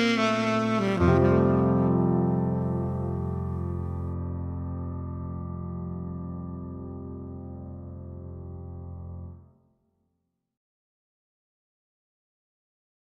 Música